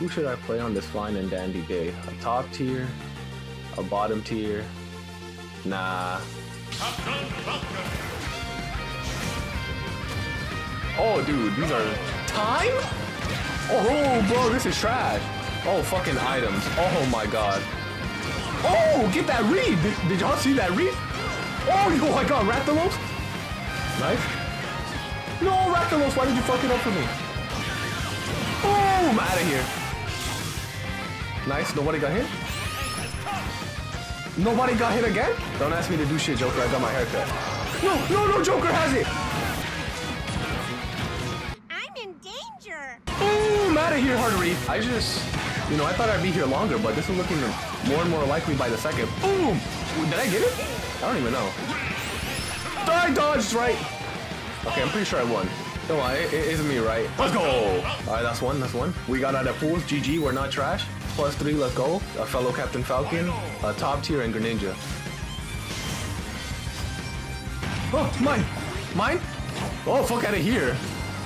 Who should I play on this fine and dandy day? A top tier? A bottom tier? Nah. Oh, dude, these are time? Oh, bro, this is trash. Oh, fucking items. Oh my god. Oh, get that read. Did, did y'all see that read? Oh, yo, I got Rathalos. Nice. No, Rathalos, why did you fuck it up for me? Oh, Boom, out of here. Nice, nobody got hit? Nobody got hit again? Don't ask me to do shit, Joker. I got my haircut. No, no, no, Joker has it. I'm in danger. Boom, out of here, hard read. I just, you know, I thought I'd be here longer, but this is looking more and more likely by the second. Boom. Did I get it? I don't even know. I dodged right. Okay, I'm pretty sure I won. No, it, it isn't me, right? Let's go. All right, that's one. That's one. We got out of pools. GG. We're not trash. Plus three. Let's go. A fellow Captain Falcon, a top tier, and Greninja. Oh, mine. Mine? Oh, fuck out of here.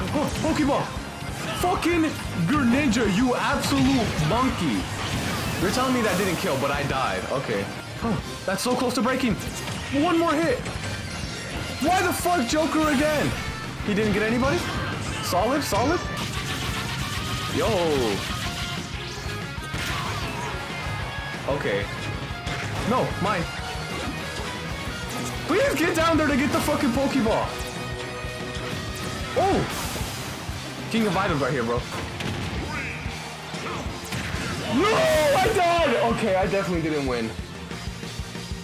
Oh, Pokeball. Fucking Greninja, you absolute monkey. You're telling me that didn't kill, but I died. Okay. Oh, that's so close to breaking. One more hit. Why the fuck Joker again? He didn't get anybody? Solid, solid? Yo. Okay. No, mine. Please get down there to get the fucking Pokeball. Oh! King of items right here, bro. No! I died! Okay, I definitely didn't win.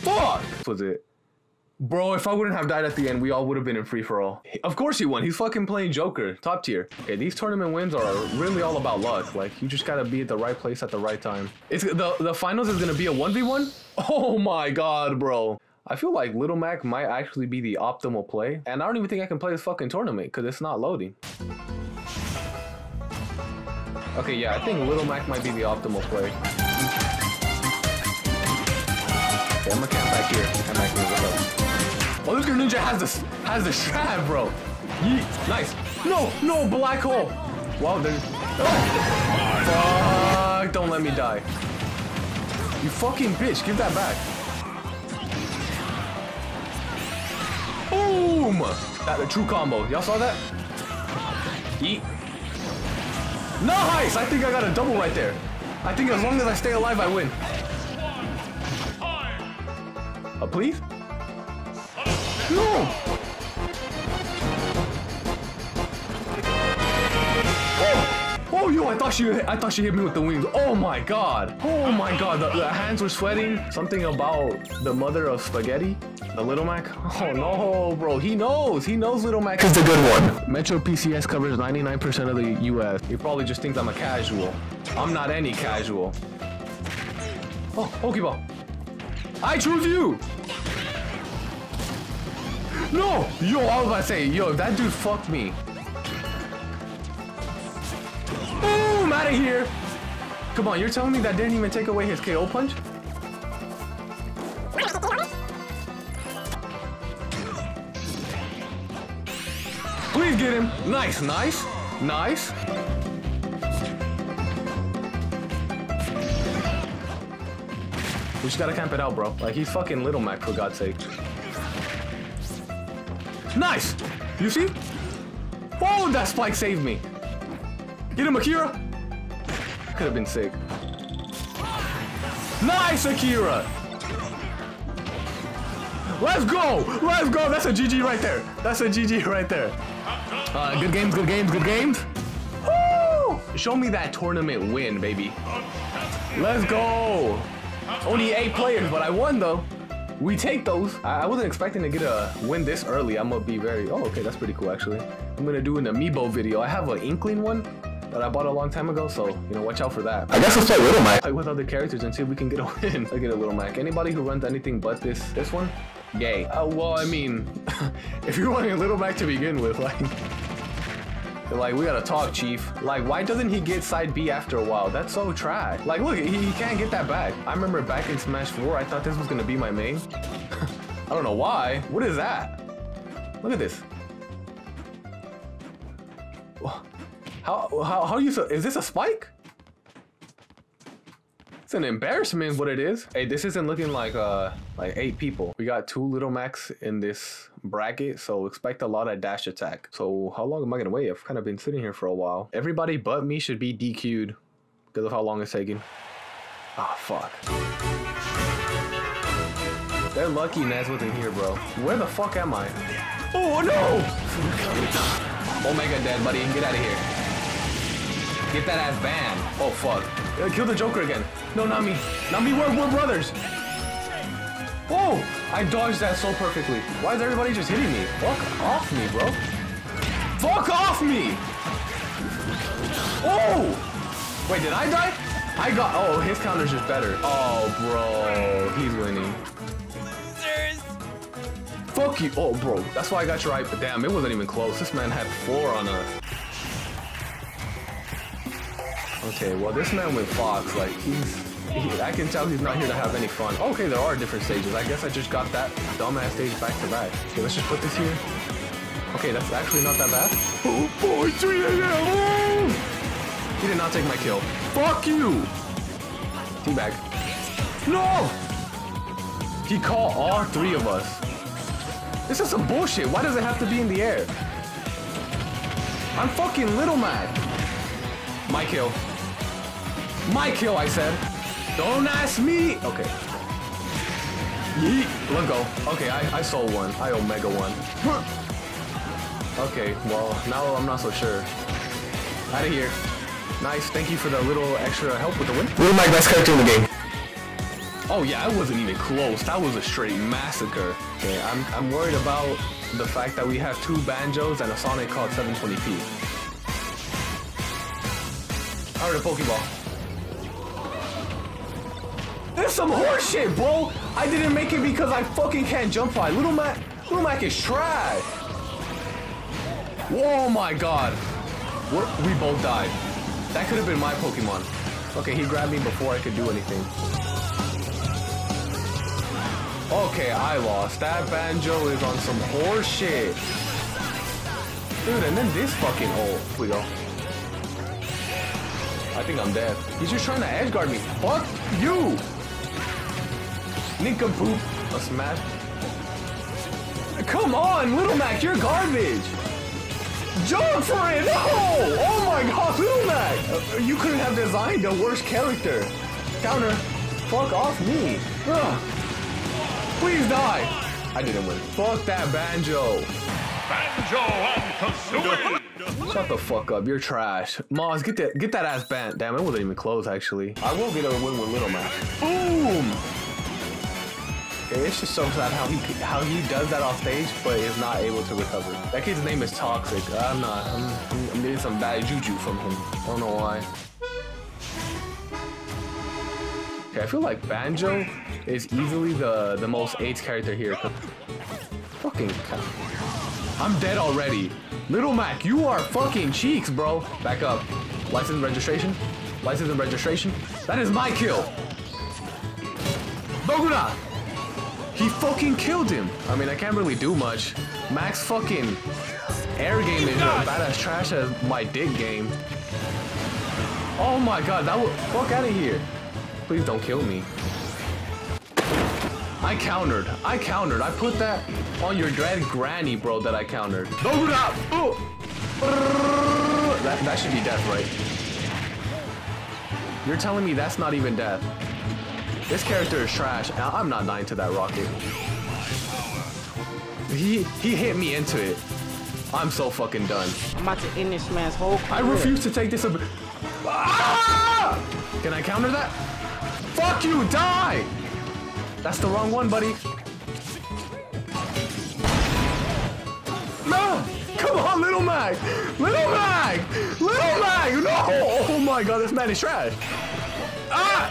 Fuck! Was it. Bro, if I wouldn't have died at the end, we all would have been in free for all. Of course he won. He's fucking playing Joker, top tier. Okay, these tournament wins are really all about luck. Like you just gotta be at the right place at the right time. It's the the finals is gonna be a one v one. Oh my god, bro. I feel like Little Mac might actually be the optimal play, and I don't even think I can play this fucking tournament because it's not loading. Okay, yeah, I think Little Mac might be the optimal play. Okay, I'm gonna camp back here. Camp back here. Oh, this ninja has this has the shab, bro. Yeet. Nice. No, no, black hole. Wow, there's. Oh. Fuck! Don't let me die. You fucking bitch! Give that back. Boom! That a true combo. Y'all saw that? Yeet. Nice! I think I got a double right there. I think as long as I stay alive, I win. Uh, please? No! Oh! Oh, yo, I thought she, I thought she hit me with the wings. Oh my god. Oh my god, the, the hands were sweating. Something about the mother of spaghetti. The Little Mac? Oh no, bro. He knows. He knows Little Mac is the good one. Metro PCS covers 99% of the US. He probably just thinks I'm a casual. I'm not any casual. Oh, Pokeball. I choose you! No! Yo, I was about to say, yo, that dude fucked me. Boom! Out of here! Come on, you're telling me that didn't even take away his KO punch? Please get him! Nice, nice, nice. We just gotta camp it out, bro. Like, he's fucking Little Mac, for God's sake. Nice! You see? Oh, that spike saved me. Get him, Akira! Could have been sick. Nice, Akira! Let's go! Let's go! That's a GG right there. That's a GG right there. Uh, good games, good games, good games. Woo! Show me that tournament win, baby. Let's go! Only eight players, but I won though. We take those. I, I wasn't expecting to get a win this early. I'm gonna be very. Oh, okay, that's pretty cool actually. I'm gonna do an amiibo video. I have an Inkling one that I bought a long time ago, so you know, watch out for that. I guess let's play Little Mac. Play with other characters and see if we can get a win. Look get a Little Mac. Anybody who runs anything but this this one, gay. Uh, well, I mean, if you're running Little Mac to begin with, like. Like, we gotta talk, Chief. Like, why doesn't he get side B after a while? That's so trash. Like, look, he, he can't get that back. I remember back in Smash 4, I thought this was gonna be my main. I don't know why. What is that? Look at this. How, how, how are you, is this a spike? It's an embarrassment what it is. Hey, this isn't looking like uh like eight people. We got two Little Macs in this bracket, so expect a lot of dash attack. So how long am I gonna wait? I've kind of been sitting here for a while. Everybody but me should be DQ'd because of how long it's taking. Ah, fuck. They're lucky Nez wasn't here, bro. Where the fuck am I? Oh no! Omega dead, buddy. Get out of here. Get that ass banned. Oh fuck. Uh, kill the Joker again. No, not me. Not me. We're, we're brothers. Oh! I dodged that so perfectly. Why is everybody just hitting me? Fuck off me, bro. Fuck off me! Oh! Wait, did I die? I got. Oh, his counter's just better. Oh, bro. He's winning. Losers. Fuck you. Oh, bro. That's why I got you right. But damn, it wasn't even close. This man had four on a. Okay, well, this man with Fox, like, he's. He, I can tell he's not here to have any fun. Okay, there are different stages. I guess I just got that dumbass stage back to back. Okay, let's just put this here. Okay, that's actually not that bad. Oh boy, 3 a.m. He did not take my kill. Fuck you! Teabag. No! He caught all three of us. This is some bullshit. Why does it have to be in the air? I'm fucking little mad. My kill. My kill, I said. Don't ask me. Okay. Yeet. Let go. Okay, I, I sold one. I omega one. Okay, well, now I'm not so sure. Out of here. Nice, thank you for the little extra help with the win. Little my best character in the game. Oh yeah, I wasn't even close. That was a straight massacre. Okay, I'm, I'm worried about the fact that we have two banjos and a Sonic called 720p. I heard a Pokeball. There's some horseshit, bro! I didn't make it because I fucking can't jump high. Little Mac, Little Mac is trash. Oh my god. We're, we both died. That could have been my Pokemon. Okay, he grabbed me before I could do anything. Okay, I lost. That Banjo is on some horse shit. Dude, and then this fucking hole. Here we go. I think I'm dead. He's just trying to edge guard me. Fuck you! Nincompoop. A smash. Come on, Little Mac, you're garbage! Jump for it! No! Oh my god, Little Mac! Uh, you couldn't have designed a worse character. Counter. Fuck off me. Ugh. Please die. I didn't win. Fuck that banjo. Banjo and Kazooie! Shut the fuck up. You're trash. Moz, get that get that ass bent. Damn, it wasn't even close actually. I will get a win with Little Mac. Boom! It's just so sad how he how he does that off stage, but is not able to recover. That kid's name is Toxic. I'm not. I'm, I'm, getting some bad juju from him. I don't know why. Okay, I feel like Banjo is easily the the most AIDS character here. Fucking. I'm dead already. Little Mac, you are fucking cheeks, bro. Back up. License registration. License and registration. That is my kill. Boguna! He fucking killed him. I mean, I can't really do much. Mac's fucking air game is as bad as trash as my dick game. Oh my god, that would fuck out of here. Please don't kill me. I countered. I countered. I put that on your dread granny, bro, that I countered. Oh! That, that should be death, right? You're telling me that's not even death. This character is trash. and I'm not dying to that rocket. He he hit me into it. I'm so fucking done. I'm about to end this man's whole career. I refuse to take this. Ab- ah! Can I counter that? Fuck you, die! That's the wrong one, buddy. No! Come on, Little Mac! Little Mac! Little Mac! No! Oh my god, this man is trash. Ah!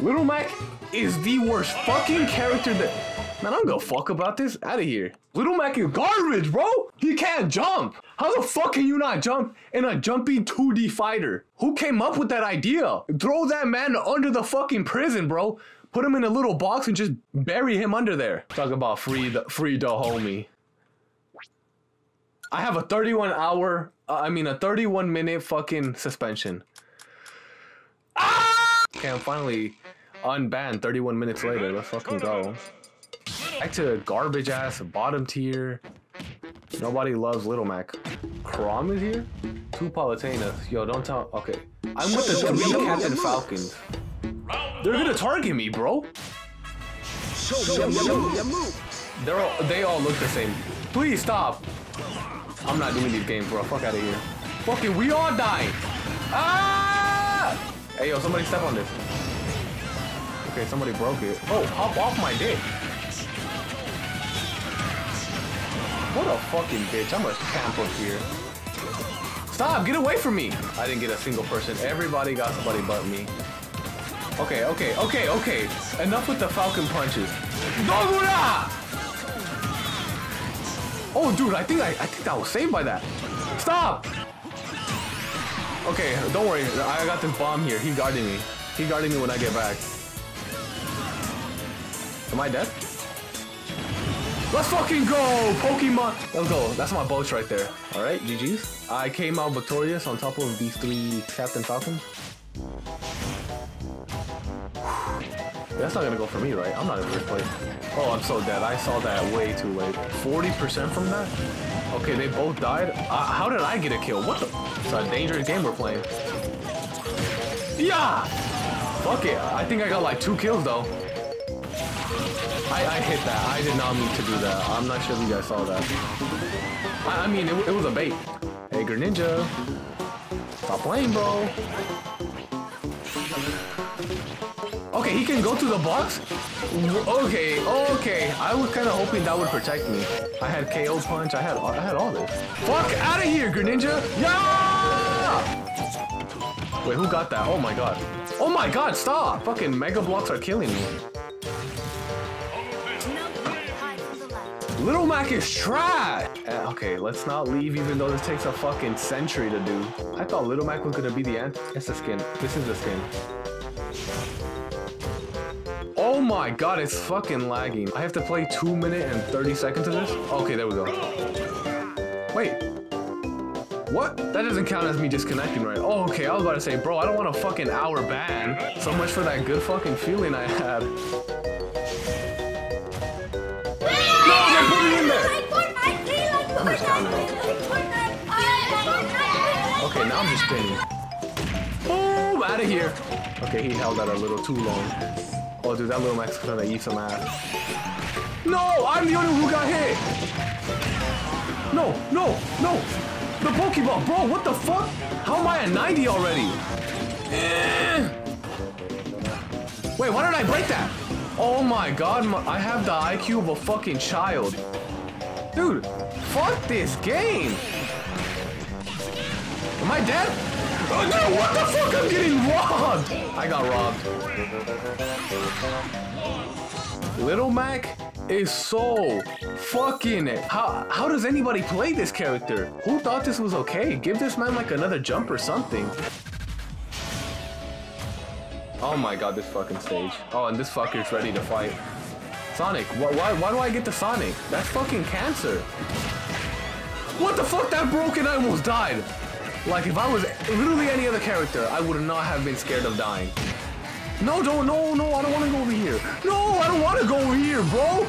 Little Mac is the worst fucking character that. Man, I don't a fuck about this. Out of here. Little Mac is garbage, bro. He can't jump. How the fuck can you not jump in a jumping 2D fighter? Who came up with that idea? Throw that man under the fucking prison, bro. Put him in a little box and just bury him under there. Talk about free the free the homie. I have a 31 hour, uh, I mean a 31 minute fucking suspension. Ah! Okay, I'm finally unbanned 31 minutes later. Let's fucking go. Back to garbage ass bottom tier. Nobody loves Little Mac. Chrom is here? Two Palutenas. Yo, don't tell. Okay. I'm with the three Captain Falcons. They're gonna target me, bro. They're all, they all look the same. Please stop. I'm not doing these games, bro. Fuck out of here. Fucking, we all die. Ah! Hey, yo, somebody step on this. Okay, somebody broke it. Oh, hop off my dick. What a fucking bitch. I'm a camp up here. Stop, get away from me. I didn't get a single person. Everybody got somebody but me. Okay, okay, okay, okay. Enough with the falcon punches. Dogura! Oh, dude, I think I, I think I was saved by that. Stop! Okay, don't worry. I got this bomb here. He's guarding me. He's guarding me when I get back. Am I dead? Let's fucking go, Pokemon! Let's go. That's my boats right there. All right, GG's. I came out victorious on top of these three Captain Falcons. That's not gonna go for me, right? I'm not in first place. Oh, I'm so dead. I saw that way too late. 40% from that? Okay, they both died. Uh, how did I get a kill? What the? It's a dangerous game we're playing. Yeah! Fuck it. I think I got like two kills though. I, I hit that. I did not mean to do that. I'm not sure if you guys saw that. I, I mean, it, it was a bait. Hey, Greninja. Stop playing, bro. Okay, he can go to the box? Okay, okay. I was kind of hoping that would protect me. I had KO punch. I had I had all this. Fuck out of here, Greninja! Yeah! Wait, who got that? Oh my god. Oh my god, stop! Fucking Mega Blocks are killing me. Little Mac is trash! Uh, okay, let's not leave even though this takes a fucking century to do. I thought Little Mac was gonna be the end. It's the skin. This is the skin. Oh my god, it's fucking lagging. I have to play 2 minute and 30 seconds of this? Okay, there we go. Wait. What? That doesn't count as me disconnecting, right? Oh, okay, I was about to say, bro, I don't want a fucking hour ban. So much for that good fucking feeling I had. No, they put me in there! I'm just Okay, now I'm just spinning. Boom! Out of here! Okay, he held that a little too long. Oh, dude, that Little Mac's gonna eat some ass. No! I'm the only one who got hit! No, no, no! The Pokeball, bro, what the fuck? How am I at 90 already? Eh. Wait, why did I break that? Oh my god, my, I have the IQ of a fucking child. Dude, fuck this game! Am I dead? Oh, dude, what the fuck? I'm getting robbed! I got robbed. Little Mac is so fucking how how does anybody play this character? Who thought this was okay? Give this man like another jump or something. Oh my god, this fucking stage. Oh, and this fucker's ready to fight. Sonic, wh why, why do I get the Sonic? That's fucking cancer. What the fuck? That broken I almost died. Like, if I was literally any other character, I would not have been scared of dying. No, don't, no, no, I don't want to go over here. No, I don't want to go over here, bro.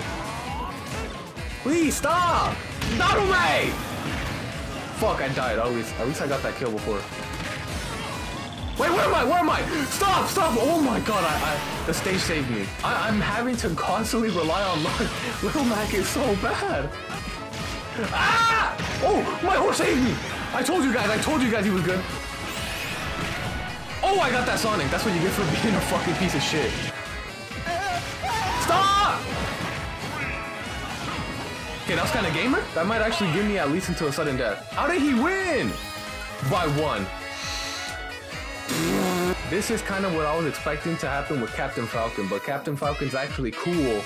Please, stop. Narume! Fuck, I died. At least, at least I got that kill before. Wait, where am I? Where am I? Stop, stop. Oh my god, I, I the stage saved me. I, I'm having to constantly rely on luck. Little Mac is so bad. Ah! Oh, my horse saved me. I told you guys, I told you guys he was good. Oh, I got that Sonic. That's what you get for being a fucking piece of shit. Stop! Okay, that was kind of gamer. That might actually give me at least until a sudden death. How did he win? By one. This is kind of what I was expecting to happen with Captain Falcon, but Captain Falcon's actually cool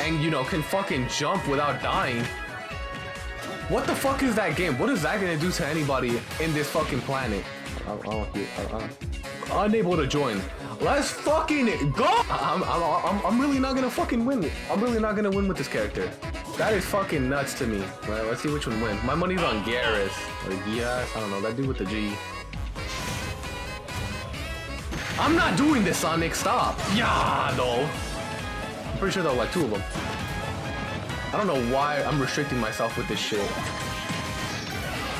and, you know, can fucking jump without dying. What the fuck is that game? What is that gonna do to anybody in this fucking planet? I, I don't get, I, I'm unable to join. Let's fucking go! I'm, I'm, I'm, I'm really not gonna fucking win. I'm really not gonna win with this character. That is fucking nuts to me. Right, let's see which one wins. My money's on Garrus. Or Gias, I don't know, that dude with the G. I'm not doing this, Sonic. Stop. Yeah, no. I'm pretty sure there were like two of them. I don't know why I'm restricting myself with this shit.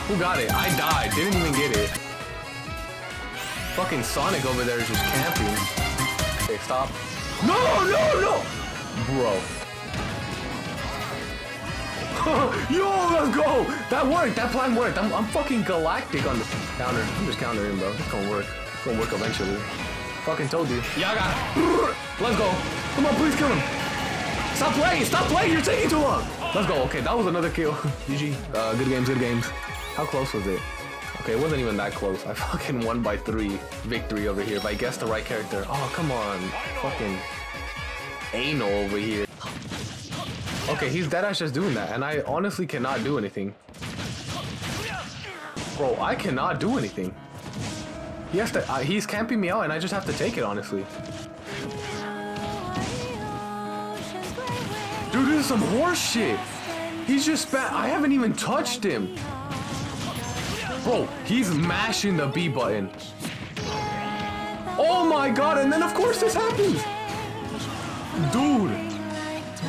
Who got it? I died. Didn't even get it. Fucking Sonic over there is just camping. Okay, stop. No, no, no! Bro. Yo, let's go! That worked. That plan worked. I'm, I'm fucking galactic on the counter. I'm just countering, bro. It's gonna work. It's gonna work eventually. Fucking told you. Yaga! Let's go. Come on, please kill him. Stop playing! Stop playing! You're taking too long! Let's go. Okay, that was another kill. GG. Uh, good games, good games. How close was it? Okay, it wasn't even that close. I fucking won by three. Victory over here. If I guessed the right character. Oh, come on. Fucking anal over here. Okay, he's deadass just doing that, and I honestly cannot do anything. Bro, I cannot do anything. He has to. Uh, he's camping me out, and I just have to take it, honestly. Dude, this is some horse shit. He's just spat. I haven't even touched him. Bro, he's mashing the B button. Oh my god, and then of course this happens. Dude,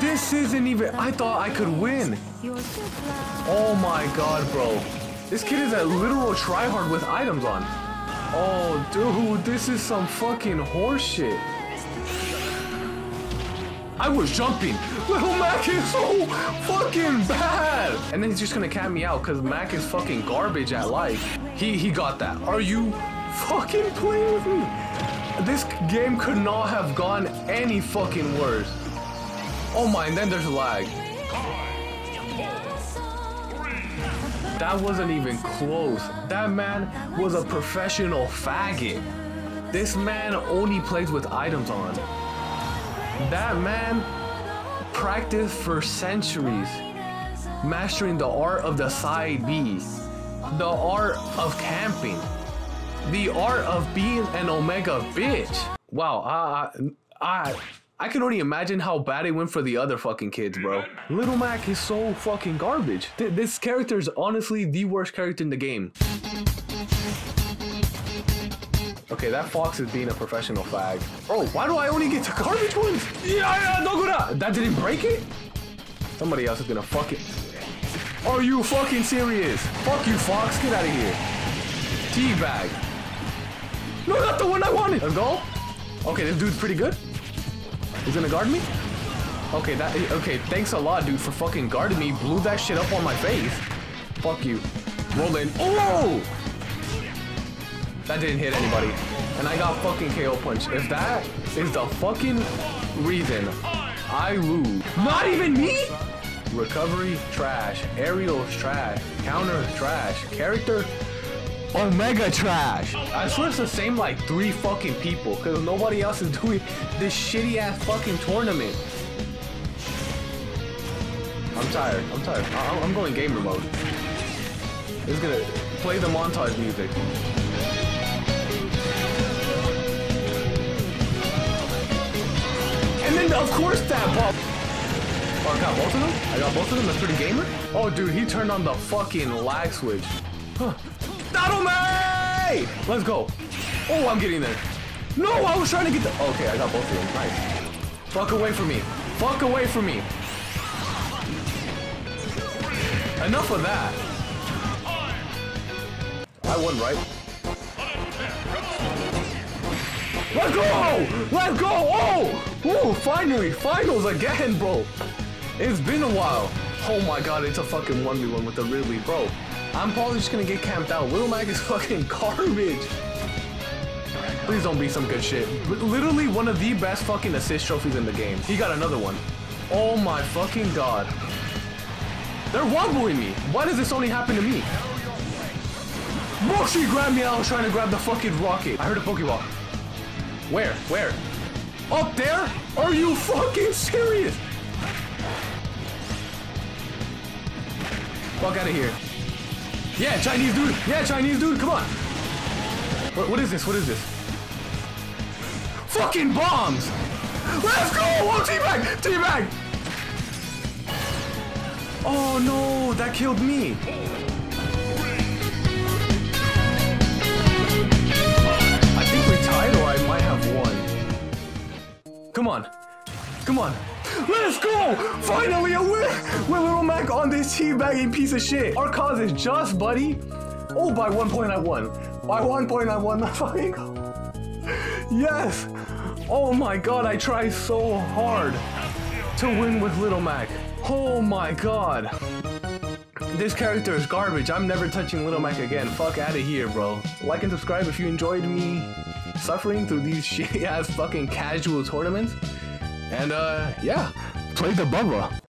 this isn't even. I thought I could win. Oh my god, bro. This kid is a literal tryhard with items on. Oh, dude, this is some fucking horse shit. I was jumping. Little Mac is so fucking bad. And then he's just gonna cap me out because Mac is fucking garbage at life. He he got that. Are you fucking playing with me? This game could not have gone any fucking worse. Oh my, and then there's lag. That wasn't even close. That man was a professional faggot. This man only plays with items on. That man practiced for centuries, mastering the art of the side B, the art of camping, the art of being an Omega bitch. Wow, I, I, I can only imagine how bad it went for the other fucking kids, bro. Little Mac is so fucking garbage. Th- this character is honestly the worst character in the game. Okay, that fox is being a professional fag. Bro, why do I only get the garbage ones? Yeah, yeah, no good. That didn't break it? Somebody else is gonna fuck it. Are you fucking serious? Fuck you, fox. Get out of here. Teabag. No, not the one I wanted. Let's go. Okay, this dude's pretty good. He's gonna guard me? Okay, that okay, thanks a lot, dude, for fucking guarding me. Blew that shit up on my face. Fuck you. Roll in. Oh! That didn't hit anybody. And I got fucking KO punch. If that is the fucking reason I lose. Not even me? Recovery, trash. Aerials, trash. Counter, trash. Character, Omega trash. I swear it's the same like three fucking people because nobody else is doing this shitty ass fucking tournament. I'm tired. I'm tired. I- I'm going gamer mode. It's gonna play the montage music. Then of course that ball. Oh, I got both of them? I got both of them, that's pretty gamer? Oh dude, he turned on the fucking lag switch. Huh. That'll! Let's go. Oh, I'm getting there. No, I was trying to get the. Okay, I got both of them. Nice. Fuck away from me. Fuck away from me. Enough of that. I won, right? Let's go! Let's go! Oh! Ooh, finally! Finals again, bro! It's been a while. Oh my god, it's a fucking 1v1 with the Ridley, bro. I'm probably just gonna get camped out. Little Mac is fucking garbage. Please don't be some good shit. Literally one of the best fucking assist trophies in the game. He got another one. Oh my fucking god. They're wobbling me. Why does this only happen to me? Moxie grabbed me. Was trying to grab the fucking rocket. I heard a Pokeball. Where? Where? Up there? Are you fucking serious? Fuck out of here. Yeah, Chinese dude. Yeah, Chinese dude. Come on. What, what is this? What is this? Fucking bombs. Let's go. Oh, teabag. Teabag. Oh no, that killed me. Come on. Come on. Let's go! Finally a win! With Little Mac on this teabagging piece of shit. Our cause is just, buddy. Oh, by one point I won. By one point I won the fucking. Yes! Oh my god, I tried so hard to win with Little Mac. Oh my god. This character is garbage. I'm never touching Little Mac again. Fuck out of here, bro. Like and subscribe if you enjoyed me suffering through these shitty ass fucking casual tournaments. And uh, yeah, play the Bubba.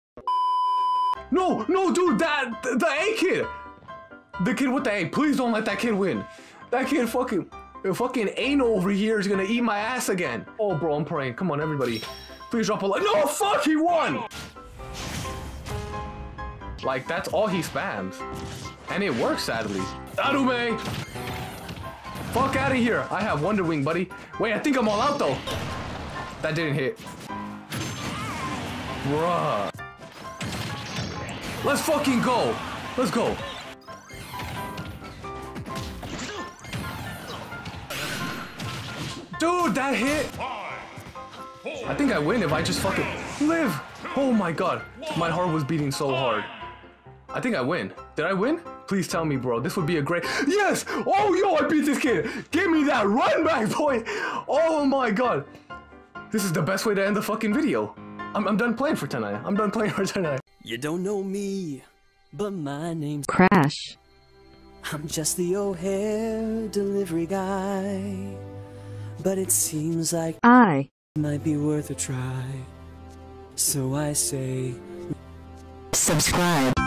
No, no, dude, that the, the A kid, the kid with the A. Please don't let that kid win. That kid fucking, fucking anal over here is gonna eat my ass again. Oh, bro, I'm praying. Come on, everybody, please drop a like. No, fuck, he won. Like that's all he spams, and it works sadly. Arume. Fuck out of here. I have Wonder Wing, buddy. Wait, I think I'm all out though. That didn't hit. Bruh. Let's fucking go. Let's go. Dude, that hit. I think I win if I just fucking live. Oh my god. My heart was beating so hard. I think I win. Did I win? Please tell me, bro. This would be a great. Yes! Oh, yo, I beat this kid. Give me that run back point. Oh my god. This is the best way to end the fucking video. I'm, I'm done playing for tonight. I'm done playing for tonight. You don't know me, but my name's Krash. I'm just the O'Hare delivery guy. But it seems like I. might be worth a try. So I say, Subscribe.